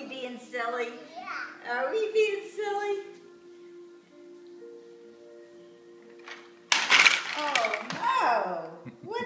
we being silly? Yeah. Are we being silly? Oh, no.